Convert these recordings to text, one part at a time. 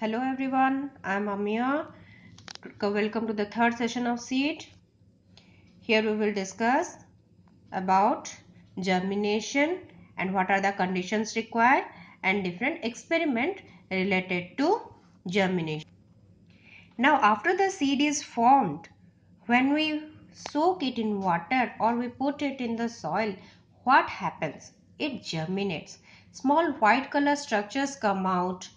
Hello everyone, I am Amia. Welcome to the third session of seed. Here we will discuss about germination and what are the conditions required and different experiment related to germination. Now after the seed is formed, when we soak it in water or we put it in the soil, what happens? It germinates. Small white color structures come out.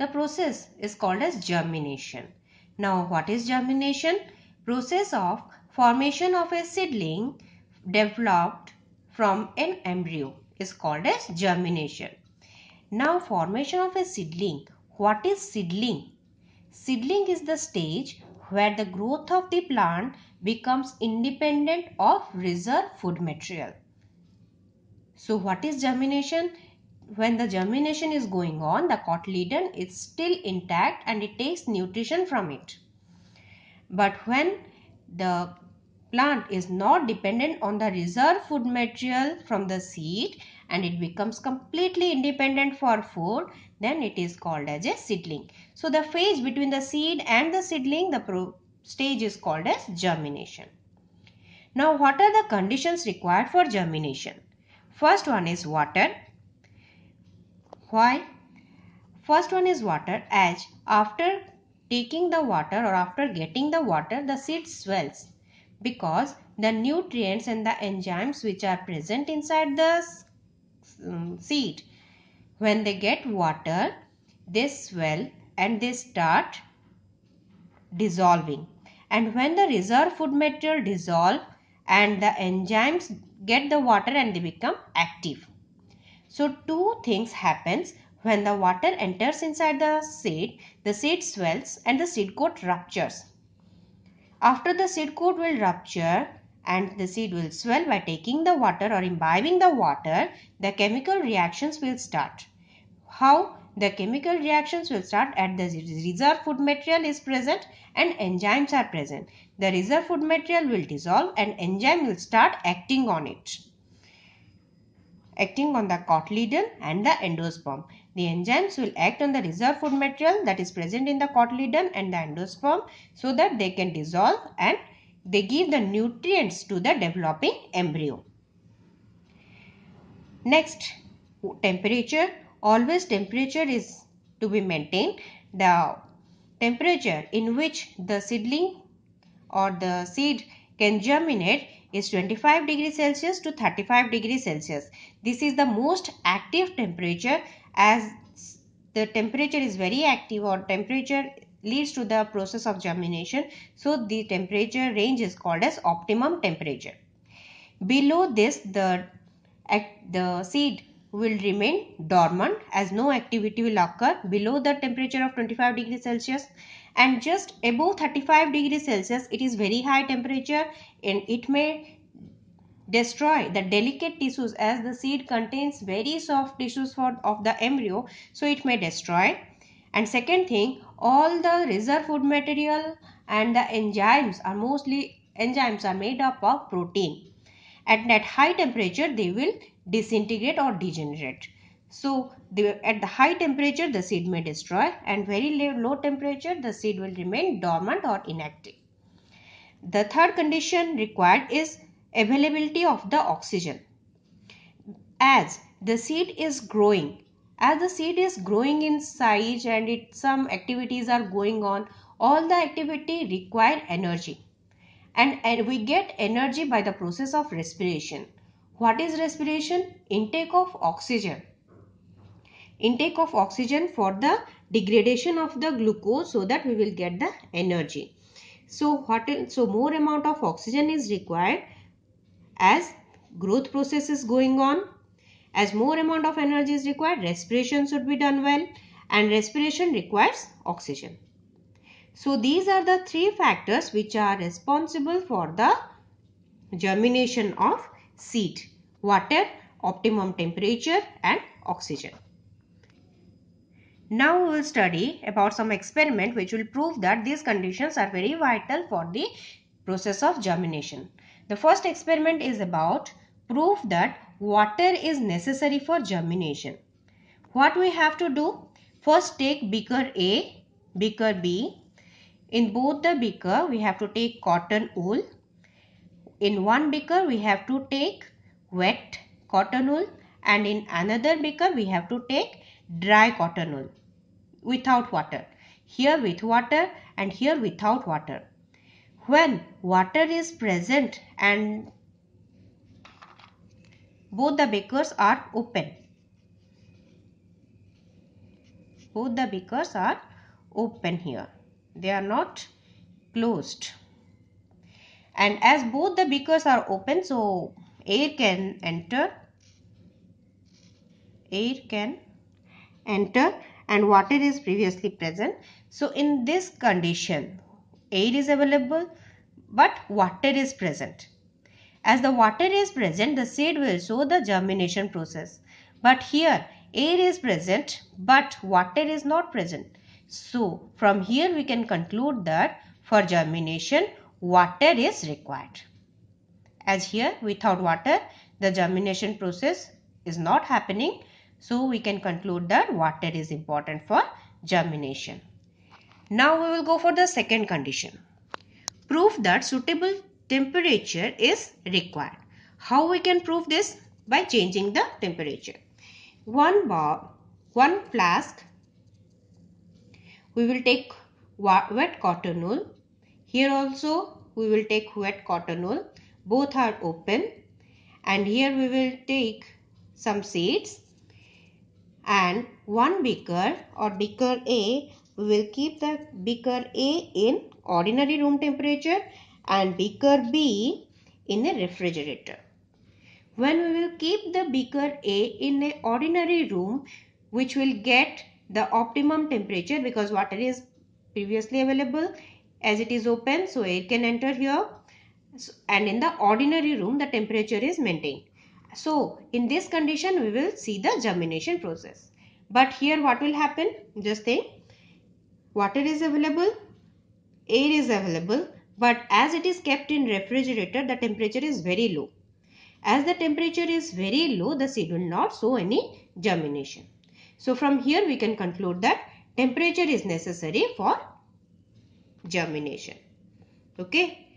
The process is called as germination. Now what is germination? Process of formation of a seedling developed from an embryo is called as germination. Now formation of a seedling. What is seedling? Seedling is the stage where the growth of the plant becomes independent of reserve food material. So what is germination? When the germination is going on, the cotyledon is still intact and it takes nutrition from it. But when the plant is not dependent on the reserve food material from the seed and it becomes completely independent for food, then it is called as a seedling. So the phase between the seed and the seedling, the stage is called as germination. Now what are the conditions required for germination? First one is water. Why? First one is water as after taking the water or after getting the water the seed swells because the nutrients and the enzymes which are present inside the um, seed when they get water they swell and they start dissolving and when the reserve food material dissolve and the enzymes get the water and they become active. So two things happens when the water enters inside the seed, the seed swells and the seed coat ruptures. After the seed coat will rupture and the seed will swell by taking the water or imbibing the water, the chemical reactions will start. How? The chemical reactions will start at the reserve food material is present and enzymes are present the reserve food material will dissolve and enzyme will start acting on it. Acting on the cotyledon and the endosperm. The enzymes will act on the reserve food material that is present in the cotyledon and the endosperm so that they can dissolve and they give the nutrients to the developing embryo. Next, temperature. Always temperature is to be maintained. The temperature in which the seedling or the seed can germinate is 25 degrees Celsius to 35 degrees Celsius. This is the most active temperature as the temperature is very active or temperature leads to the process of germination. So the temperature range is called as optimum temperature. Below this the, the seed will remain dormant as no activity will occur below the temperature of 25 degrees Celsius and just above 35 degrees Celsius it is very high temperature and it may destroy the delicate tissues as the seed contains very soft tissues for, of the embryo so it may destroy. And second thing all the reserve food material and the enzymes are mostly enzymes are made up of protein. And at high temperature they will disintegrate or degenerate so the, at the high temperature the seed may destroy and very low, temperature the seed will remain dormant or inactive. The third condition required is availability of the oxygen. As the seed is growing, as the seed is growing in size and it, some activities are going on, all the activity require energy. And, and we get energy by the process of respiration. What is respiration? Intake of oxygen intake of oxygen for the degradation of the glucose so that we will get the energy. So what so more amount of oxygen is required as growth process is going on. As more amount of energy is required respiration should be done well and respiration requires oxygen. So these are the three factors which are responsible for the germination of seed water optimum temperature and oxygen now we will study about some experiment which will prove that these conditions are very vital for the process of germination. The first experiment is about proof that water is necessary for germination. What we have to do? First take beaker A beaker B. In both the beaker, we have to take cotton wool. In one beaker, we have to take wet cotton wool and in another beaker, we have to take dry cotton wool without water. Here with water and here without water. When water is present and both the beakers are open. Both the beakers are open here. They are not closed. And as both the beakers are open, so air can enter. Air can enter and water is previously present. So in this condition, air is available but water is present. As the water is present, the seed will show the germination process. But here air is present but water is not present. So from here we can conclude that for germination water is required. As here without water the germination process is not happening. So we can conclude that water is important for germination. Now we will go for the second condition. Proof that suitable temperature is required. How we can prove this? By changing the temperature. One bar, one flask, we will take wet cotton wool. Here also we will take wet cotton wool. Both are open and here we will take some seeds and one beaker or beaker A we will keep the beaker A in ordinary room temperature and beaker B in a refrigerator. When we will keep the beaker A in a ordinary room which will get the optimum temperature because water is previously available as it is open so air can enter here and in the ordinary room the temperature is maintained. So in this condition we will see the germination process. But here what will happen? Just think water is available, air is available but as it is kept in refrigerator the temperature is very low. As the temperature is very low the seed will not show any germination. So from here we can conclude that temperature is necessary for germination. Okay.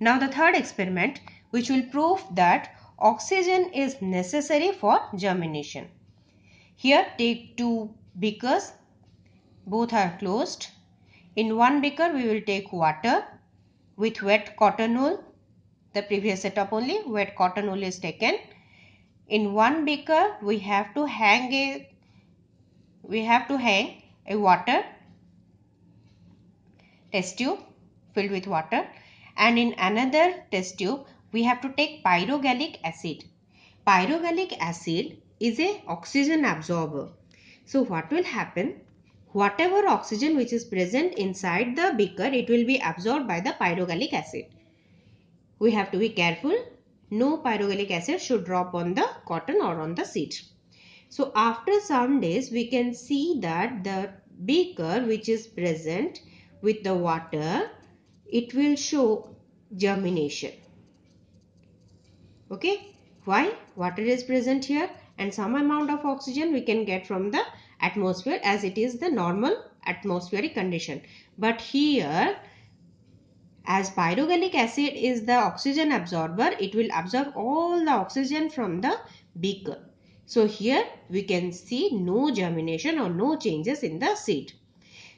Now the third experiment which will prove that oxygen is necessary for germination. Here take two beakers both are closed. In one beaker we will take water with wet cotton wool. The previous setup only wet cotton wool is taken. In one beaker we have to hang a we have to hang a water test tube filled with water and in another test tube we have to take pyrogallic acid. Pyrogallic acid is a oxygen absorber. So what will happen? whatever oxygen which is present inside the beaker, it will be absorbed by the pyrogallic acid. We have to be careful. No pyrogallic acid should drop on the cotton or on the seed. So after some days, we can see that the beaker which is present with the water, it will show germination. Okay. Why? Water is present here and some amount of oxygen we can get from the atmosphere as it is the normal atmospheric condition. But here as pyrogallic acid is the oxygen absorber, it will absorb all the oxygen from the beaker. So here we can see no germination or no changes in the seed.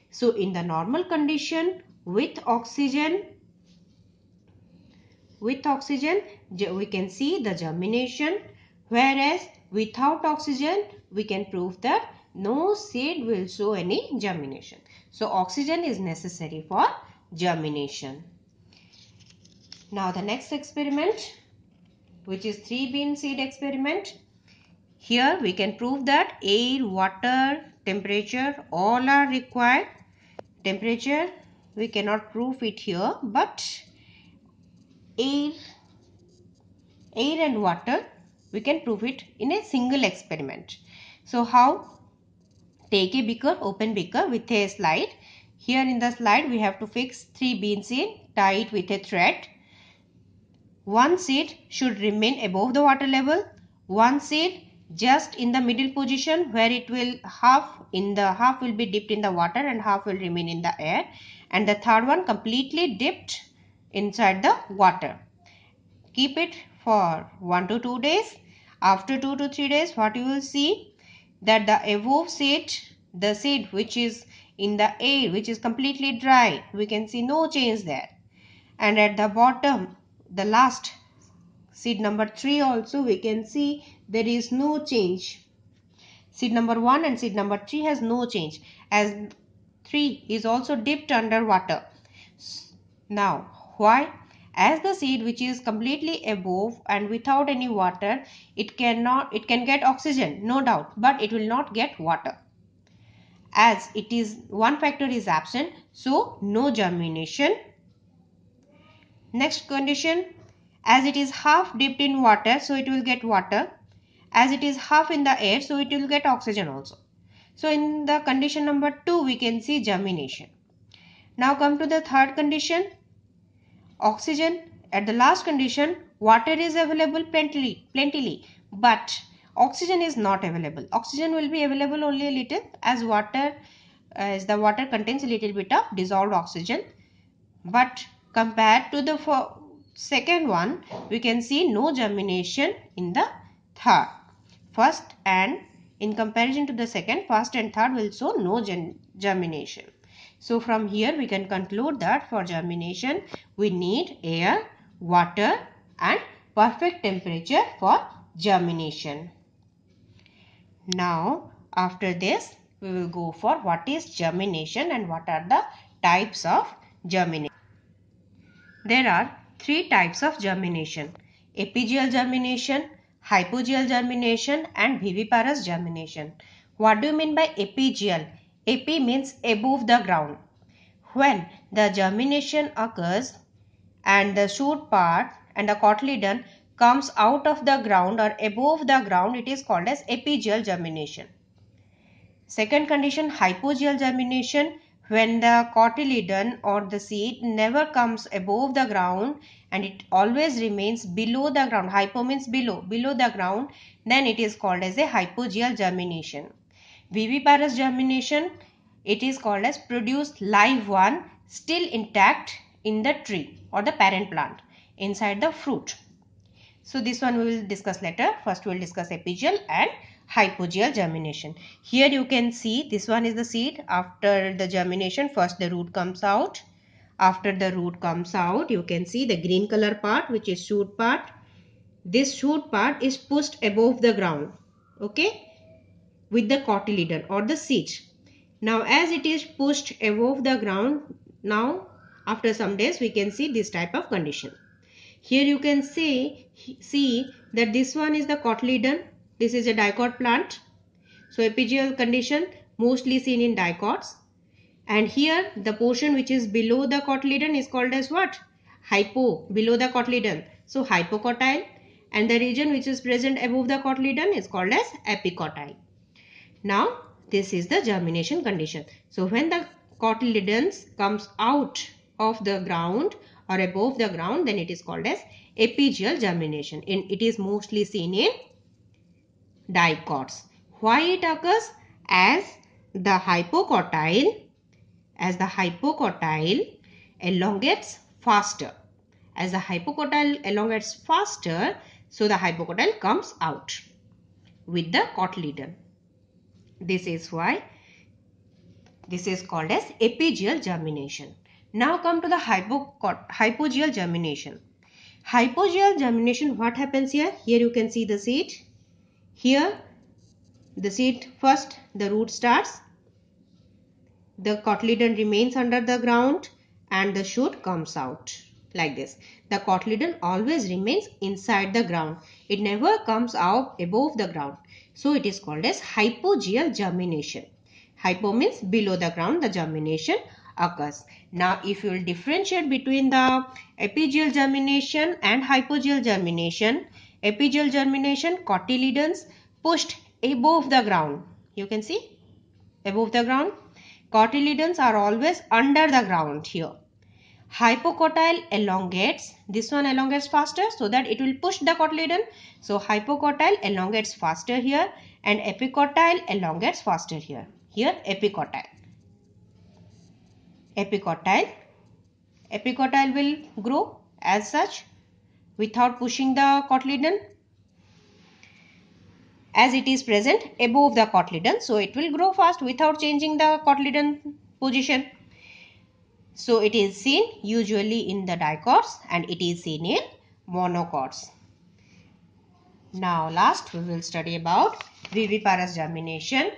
So in the normal condition with oxygen, with oxygen we can see the germination whereas without oxygen we can prove that no seed will show any germination. So oxygen is necessary for germination. Now the next experiment which is 3 bean seed experiment. Here we can prove that air, water, temperature all are required. Temperature we cannot prove it here but air, air and water we can prove it in a single experiment. So how? Take a beaker, open beaker with a slide. Here in the slide we have to fix 3 beans in, tie it with a thread. One seed should remain above the water level. One seed just in the middle position where it will half in the half will be dipped in the water and half will remain in the air and the third one completely dipped inside the water. Keep it for 1 to 2 days. After 2 to 3 days what you will see? That the above seed the seed which is in the air which is completely dry we can see no change there. And at the bottom the last seed number 3 also we can see there is no change. Seed number 1 and seed number 3 has no change. As 3 is also dipped under water. Now why? As the seed which is completely above and without any water it cannot it can get oxygen no doubt but it will not get water. As it is one factor is absent so no germination. Next condition as it is half dipped in water so it will get water. As it is half in the air so it will get oxygen also. So in the condition number 2 we can see germination. Now come to the third condition oxygen at the last condition water is available plentifully plentifully but oxygen is not available. Oxygen will be available only a little as water as the water contains a little bit of dissolved oxygen. But compared to the second one we can see no germination in the third. First and in comparison to the second first and third will show no germination so from here we can conclude that for germination we need air water and perfect temperature for germination. Now after this we will go for what is germination and what are the types of germination. There are three types of germination epigeal germination hypogeal germination and viviparous germination. What do you mean by epigeal epi means above the ground. When the germination occurs and the shoot part and the cotyledon comes out of the ground or above the ground it is called as epigeal germination. Second condition hypogeal germination. When the cotyledon or the seed never comes above the ground and it always remains below the ground hypo means below below the ground then it is called as a hypogeal germination viviparous germination it is called as produced live one still intact in the tree or the parent plant inside the fruit so this one we will discuss later first we will discuss epigeal and hypogeal germination. Here you can see this one is the seed after the germination first the root comes out. After the root comes out you can see the green color part which is shoot part. This shoot part is pushed above the ground okay with the cotyledon or the seed. Now as it is pushed above the ground now after some days we can see this type of condition. Here you can see, see that this one is the cotyledon this is a dicot plant. So epigeal condition mostly seen in dicots. And here the portion which is below the cotyledon is called as what? Hypo, below the cotyledon. So hypocotyl and the region which is present above the cotyledon is called as epicotyl. Now this is the germination condition. So when the cotyledons comes out of the ground or above the ground then it is called as epigeal germination. and it is mostly seen in dicots. Why it occurs? As the hypocotyl, as the hypocotyl elongates faster. As the hypocotyl elongates faster, so the hypocotyl comes out with the cotyledon. This is why this is called as epigeal germination. Now come to the hypogeal germination. Hypogeal germination, what happens here? Here you can see the seed here the seed first the root starts, the cotyledon remains under the ground and the shoot comes out like this. The cotyledon always remains inside the ground. It never comes out above the ground. So it is called as hypogeal germination. Hypo means below the ground the germination occurs. Now if you will differentiate between the epigeal germination and hypogeal germination, epigeal germination cotyledons pushed above the ground you can see above the ground cotyledons are always under the ground here hypocotyl elongates. This one elongates faster so that it will push the cotyledon. So hypocotyl elongates faster here and epicotyl elongates faster here. Here epicotyl epicotyl epicotyl will grow as such without pushing the cotyledon. As it is present above the cotyledon so it will grow fast without changing the cotyledon position so it is seen usually in the dicots and it is seen in monocots now last we will study about viviparous germination.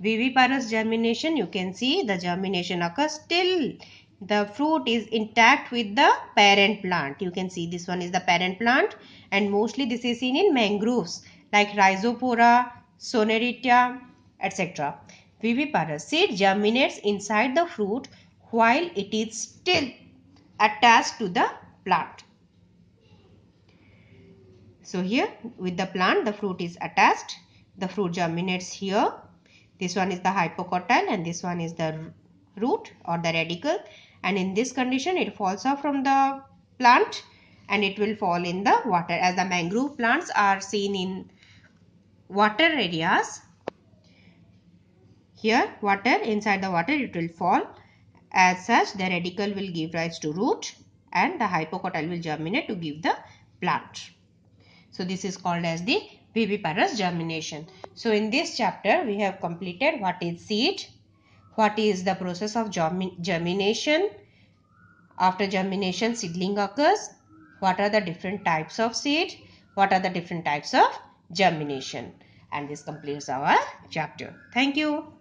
Viviparous germination you can see the germination occurs till the fruit is intact with the parent plant. You can see this one is the parent plant and mostly this is seen in mangroves like Rhizophora, Sonneratia, etc. Viviparous seed germinates inside the fruit while it is still attached to the plant. So here with the plant the fruit is attached. The fruit germinates here. This one is the hypocotyl and this one is the root or the radicle and in this condition it falls off from the plant and it will fall in the water as the mangrove plants are seen in water areas here water inside the water it will fall as such the radicle will give rise to root and the hypocotyl will germinate to give the plant. So this is called as the viviparous germination. So in this chapter we have completed what is seed what is the process of germination. After germination seedling occurs. What are the different types of seed? What are the different types of germination? And this completes our chapter. Thank you.